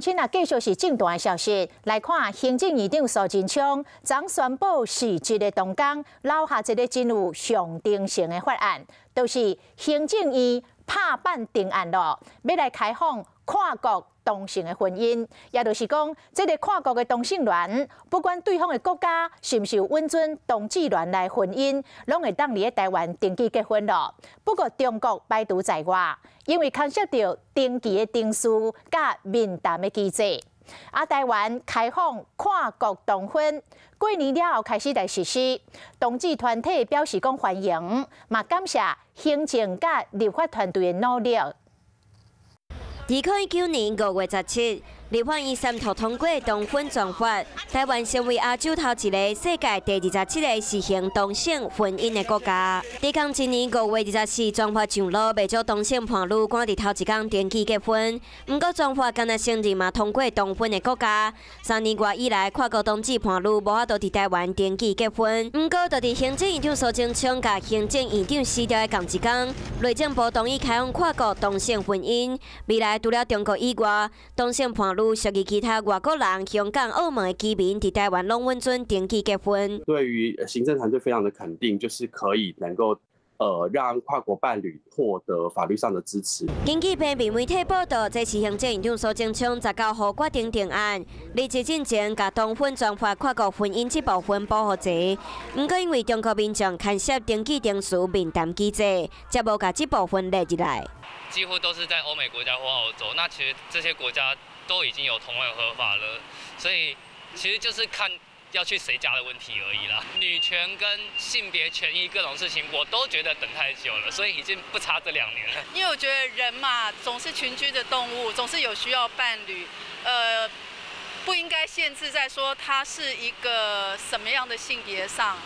现在继续是正段消息，来看行政院长苏贞昌昨宣布是一个动工留下一个真有上定性的法案，就是行政院拍板定案。了，要来开放跨国同性的婚姻，也就是讲，这个跨国的同性恋，不管对方的国家是不是有允准同志恋来婚姻，拢会当伫咧台湾登记结婚了。不过中国排除在外，因为牵涉到登记的定数甲面谈的机制。啊，台湾开放跨国同婚，过年了后开始来实施，同志团体表示讲欢迎，嘛感谢行政甲立法团队的努力。二零一九年五月十七。立法院三读通过同婚专法，台湾成为亚洲头一个世界第二十七个实行同性婚姻的国家。抵抗今年五月二十四专法上路，未少同性伴侣赶伫头一天登记结婚。不过专法今日承认嘛通过同婚的国家，三年外以来跨国同志伴侣无法度伫台湾登记结婚。不过，就伫行政院长苏贞昌甲行政院长撕掉的同一天，内政部同意开放跨国同性婚姻。未来除了中国以外，同性伴侣涉及其他外国人、香港、澳门的居民，在台湾龙文村登记结婚。对于行政团队非常的肯定，就是可以能够呃让跨国伴侣获得法律上的支持。根据平面媒体报道，这次行政院长苏贞昌十九号决定定案，立即进前甲同婚专法跨国婚姻这部分保护者。不过因为中国民众牵涉登记定数面谈机制，才无甲这部分列入来。几乎都是在欧美国家或欧洲，那其实这些国家。都已经有同婚合法了，所以其实就是看要去谁家的问题而已啦。女权跟性别权益各种事情，我都觉得等太久了，所以已经不差这两年了。因为我觉得人嘛，总是群居的动物，总是有需要伴侣，呃，不应该限制在说他是一个什么样的性别上，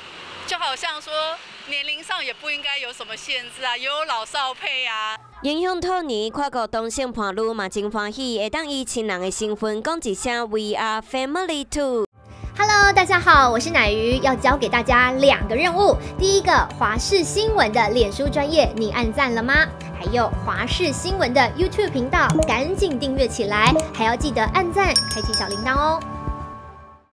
就好像说。年龄上也不应该有什么限制啊，也有老少配啊。影响兔年跨国同性伴侣嘛真欢喜，会当以亲人的身份讲一声 We are family too。Hello，大家好，我是奶鱼，要教给大家两个任务。第一个，华视新闻的脸书专业，你按赞了吗？还有华视新闻的 YouTube 频道，赶紧订阅起来，还要记得按赞，开启小铃铛哦。